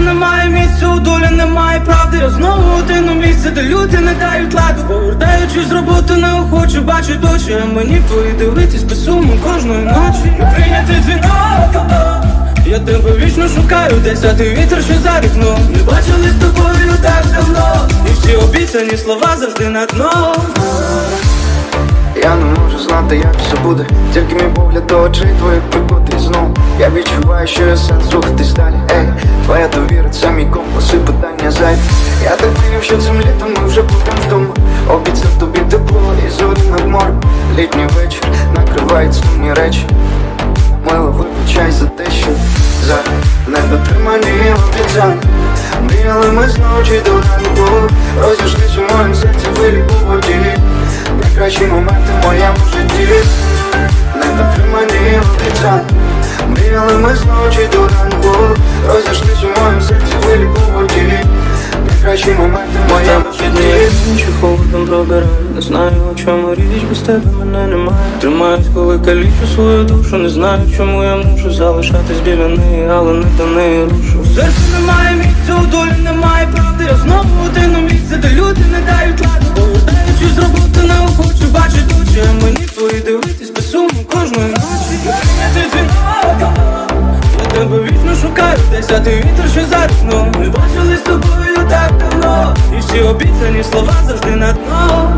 немає місця, у долі немає правди. Я знову один у місці, де люди не дають ладу. Повертаючись з роботи, неохоче бачить очі. А мені твої дивитись без суму кожної ночі. І прийняти дзвінок. Я тебе вічно шукаю, ти вітер, що за вікном Не бачили з тобою так давно І всі обіцяні слова завжди на дно Я не можу знати, як все буде, тільки мій погляд до очей твоїх прикутий знов Я відчуваю, що є сенс рухатись далі. Ей, твоя довіра, це мій компас і питання зайві. Я так мріяв, що цим літом ми вже будемо вдома. Обіцяв тобі тепло і зорі над морем Літній вечір накривають сумні речі. Мило вибачай за те, що за недотримані обіцянки. Мріяли ми зночі до ранку. Розійшлись у моєму серці хвилі у воді. Найкращі моменти в моєму житті. Недотримані обіцянки. Мріяли ми зночі до ранку. Розійшлись Найкращі моменти в моєму Чи холодом пробираю, не знаю, у чому річ, без тебе мене немає. Тримаюсь, коли калічу свою душу, не знаю, чому я мушу залишатись біля неї, але не до неї рушу. У серці немає місця, у долі немає правди. Я знову один у місці, де люди не дають ладу Повертаючись з роботи, неохоче бачить очі. А мені твої дивитись без суму кожної ночі. Прийняти дзвінок я тебе вічно шукаю, ти вітер, що за вікном. Ми бачили з тобою так давно І всі обіцяні слова завжди на дно.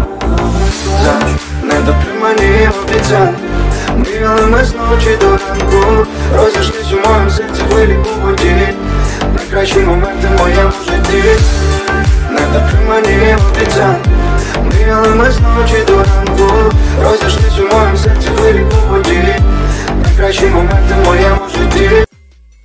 За недотримані обіцянки. Мріяли ми зночі до ранку. Розійшлись у моєму серці хвилі у воді. Найкращі моменти в моєму житті. Недотримані обіцянки. Мріяли ми зночі до ранку. Розійшлись у моєму серці хвилі у воді. Найкращі моменти в моєму житті